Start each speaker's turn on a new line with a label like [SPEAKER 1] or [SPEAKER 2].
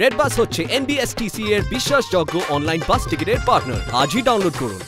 [SPEAKER 1] Red বাস হচ্ছে NBSTC এর বিশ্বাসযোগ্য অনলাইন বাস টিকিটের পার্টনার আজই ডাউনলোড করুন।